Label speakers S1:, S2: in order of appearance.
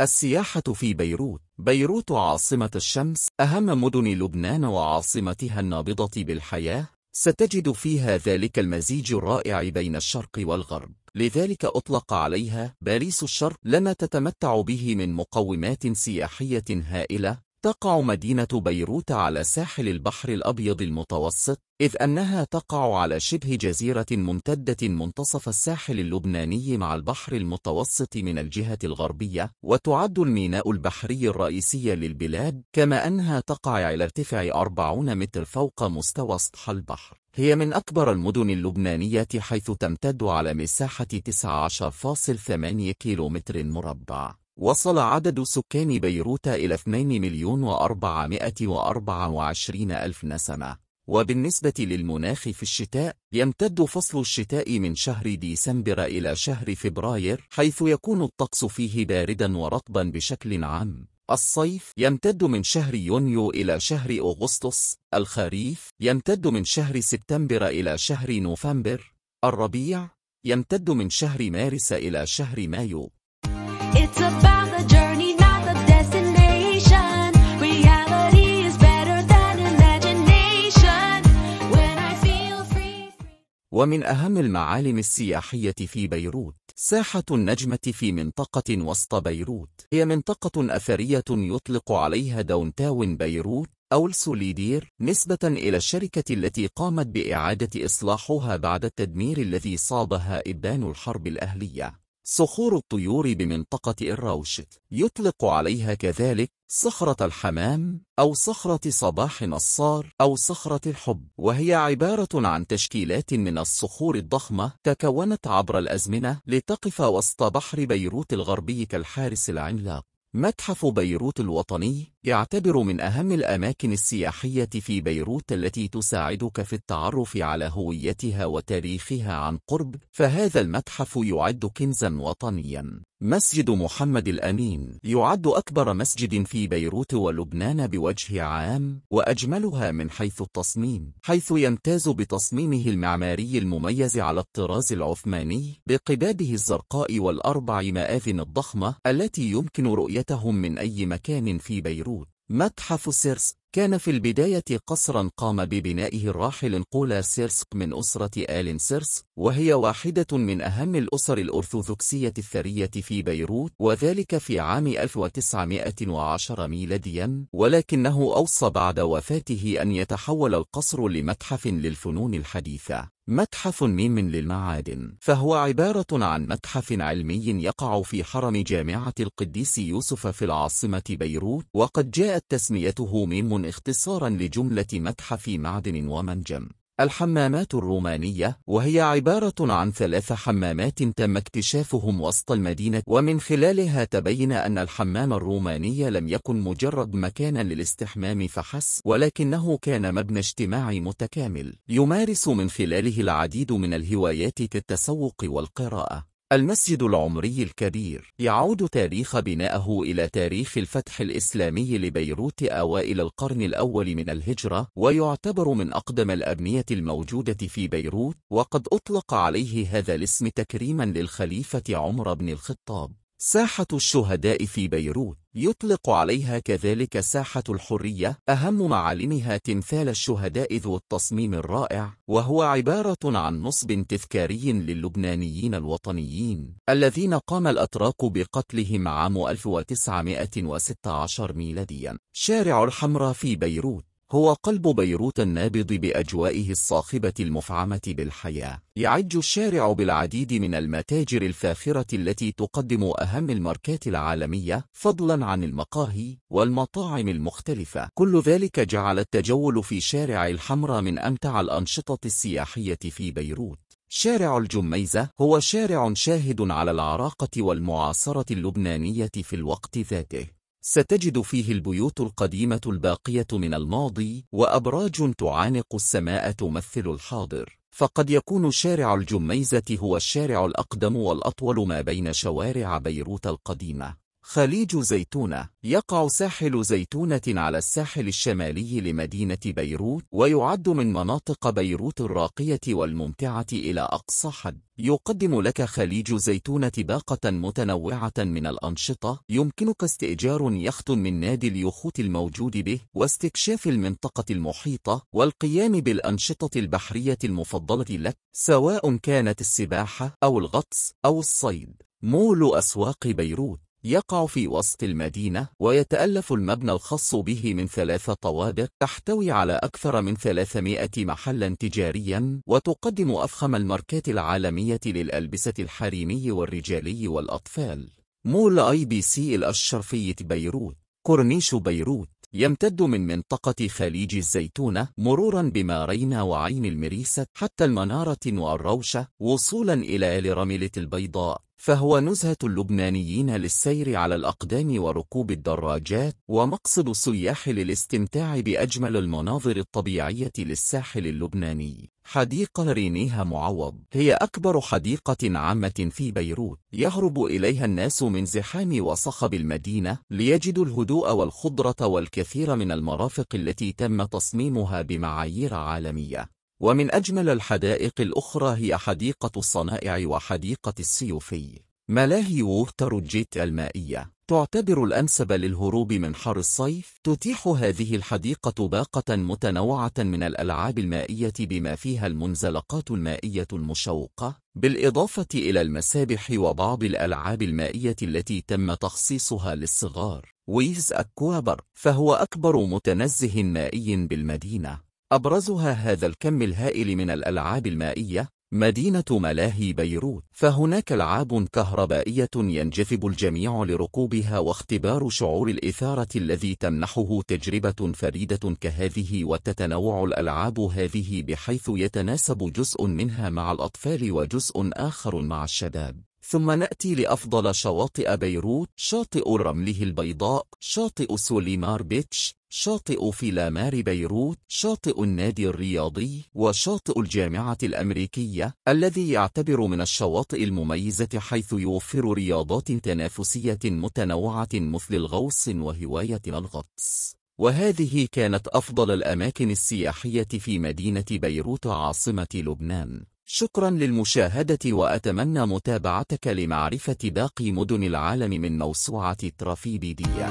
S1: السياحة في بيروت. بيروت عاصمة الشمس أهم مدن لبنان وعاصمتها النابضة بالحياة. ستجد فيها ذلك المزيج الرائع بين الشرق والغرب. لذلك أطلق عليها باريس الشرق لما تتمتع به من مقومات سياحية هائلة. تقع مدينة بيروت على ساحل البحر الأبيض المتوسط إذ أنها تقع على شبه جزيرة ممتدة منتصف الساحل اللبناني مع البحر المتوسط من الجهة الغربية وتعد الميناء البحري الرئيسي للبلاد كما أنها تقع على ارتفاع 40 متر فوق مستوى سطح البحر. هي من أكبر المدن اللبنانية حيث تمتد على مساحة 19.8 كيلومتر مربع. وصل عدد سكان بيروت إلى 2 مليون و424 ألف نسمة. وبالنسبة للمناخ في الشتاء يمتد فصل الشتاء من شهر ديسمبر إلى شهر فبراير حيث يكون الطقس فيه باردا ورطبا بشكل عام. الصيف يمتد من شهر يونيو إلى شهر أغسطس الخريف يمتد من شهر سبتمبر إلى شهر نوفمبر الربيع يمتد من شهر مارس إلى شهر مايو. ومن أهم المعالم السياحية في بيروت ساحة النجمة في منطقة وسط بيروت. هي منطقة أثرية يطلق عليها downtown بيروت أو السوليدير نسبة إلى الشركة التي قامت بإعادة إصلاحها بعد التدمير الذي صابها إبان الحرب الأهلية. صخور الطيور بمنطقة الروشة يطلق عليها كذلك صخرة الحمام أو صخرة صباح نصار أو صخرة الحب وهي عبارة عن تشكيلات من الصخور الضخمة تكونت عبر الأزمنة لتقف وسط بحر بيروت الغربي كالحارس العملاق. متحف بيروت الوطني يعتبر من أهم الأماكن السياحية في بيروت التي تساعدك في التعرف على هويتها وتاريخها عن قرب فهذا المتحف يعد كنزا وطنيا. مسجد محمد الأمين يعد أكبر مسجد في بيروت ولبنان بوجه عام وأجملها من حيث التصميم حيث يمتاز بتصميمه المعماري المميز على الطراز العثماني بقبابه الزرقاء والأربع مآذن الضخمة التي يمكن رؤيتهم من أي مكان في بيروت. متحف سرسق كان في البداية قصرا قام ببنائه الراحل نقولا سرسق من أسرة آل سرسق وهي واحدة من أهم الأسر الأرثوذكسية الثرية في بيروت وذلك في عام 1910 ميلاديا ولكنه أوصى بعد وفاته أن يتحول القصر لمتحف للفنون الحديثة. متحف ميم للمعادن فهو عبارة عن متحف علمي يقع في حرم جامعة القديس يوسف في العاصمة بيروت وقد جاءت تسميته ميم اختصارا لجملة متحف معدن ومنجم. الحمامات الرومانية وهي عبارة عن ثلاث حمامات تم اكتشافهم وسط المدينة ومن خلالها تبين أن الحمام الروماني لم يكن مجرد مكانا للاستحمام فحسب ولكنه كان مبنى اجتماعي متكامل يمارس من خلاله العديد من الهوايات كالتسوق والقراءة. المسجد العمري الكبير. يعود تاريخ بنائه إلى تاريخ الفتح الإسلامي لبيروت أوائل القرن الأول من الهجرة ويعتبر من أقدم الأبنية الموجودة في بيروت وقد أطلق عليه هذا الاسم تكريما للخليفة عمر بن الخطاب. ساحة الشهداء في بيروت. يطلق عليها كذلك ساحة الحرية أهم معالمها تمثال الشهداء ذو التصميم الرائع وهو عبارة عن نصب تذكاري للبنانيين الوطنيين الذين قام الأتراك بقتلهم عام 1916 ميلاديا. شارع الحمراء في بيروت. هو قلب بيروت النابض بأجوائه الصاخبة المفعمة بالحياة. يعج الشارع بالعديد من المتاجر الفاخرة التي تقدم أهم الماركات العالمية فضلا عن المقاهي والمطاعم المختلفة. كل ذلك جعل التجول في شارع الحمراء من أمتع الأنشطة السياحية في بيروت. شارع الجميزة هو شارع شاهد على العراقة والمعاصرة اللبنانية في الوقت ذاته. ستجد فيه البيوت القديمة الباقية من الماضي وأبراج تعانق السماء تمثل الحاضر. فقد يكون شارع الجميزة هو الشارع الأقدم والأطول ما بين شوارع بيروت القديمة. خليج زيتونة. يقع ساحل زيتونة على الساحل الشمالي لمدينة بيروت ويعد من مناطق بيروت الراقية والممتعة إلى أقصى حد. يقدم لك خليج زيتونة باقة متنوعة من الأنشطة. يمكنك استئجار يخت من نادي اليخوت الموجود به واستكشاف المنطقة المحيطة والقيام بالأنشطة البحرية المفضلة لك سواء كانت السباحة أو الغطس أو الصيد. مول أسواق بيروت. يقع في وسط المدينة ويتألف المبنى الخاص به من ثلاث طوابق تحتوي على أكثر من 300 محلا تجاريا وتقدم أفخم الماركات العالمية للألبسة الحريمي والرجالي والأطفال. مول ABC الأشرفية بيروت. كورنيش بيروت. يمتد من منطقة خليج الزيتونة مرورا بمارينا وعين المريسة حتى المنارة والروشة وصولا إلى الرملة البيضاء. فهو نزهة اللبنانيين للسير على الأقدام وركوب الدراجات ومقصد السياح للاستمتاع بأجمل المناظر الطبيعية للساحل اللبناني. حديقة رينيه معوض. هي أكبر حديقة عامة في بيروت. يهرب إليها الناس من زحام وصخب المدينة ليجدوا الهدوء والخضرة والكثير من المرافق التي تم تصميمها بمعايير عالمية. ومن أجمل الحدائق الأخرى هي حديقة الصنائع وحديقة السيوفي. ملاهي Watergate المائية. تعتبر الأنسب للهروب من حر الصيف. تتيح هذه الحديقة باقة متنوعة من الألعاب المائية بما فيها المنزلقات المائية المشوقة. بالإضافة إلى المسابح وبعض الألعاب المائية التي تم تخصيصها للصغار. Waves Aqua Park فهو أكبر متنزه مائي بالمدينة. أبرزها هذا الكم الهائل من الألعاب المائية مدينة ملاهي بيروت. فهناك ألعاب كهربائية ينجذب الجميع لركوبها واختبار شعور الإثارة الذي تمنحه تجربة فريدة كهذه وتتنوع الألعاب هذه بحيث يتناسب جزء منها مع الأطفال وجزء آخر مع الشباب. ثم نأتي لأفضل شواطئ بيروت شاطئ الرملة البيضاء شاطئ سوليمار beach شاطئ فيلامار بيروت شاطئ النادي الرياضي وشاطئ الجامعة الأمريكية الذي يعتبر من الشواطئ المميزة حيث يوفر رياضات تنافسية متنوعة مثل الغوص وهواية الغطس. وهذه كانت أفضل الأماكن السياحية في مدينة بيروت عاصمة لبنان. شكرا للمشاهدة وأتمنى متابعتك لمعرفة باقي مدن العالم من موسوعة ترافيبيديا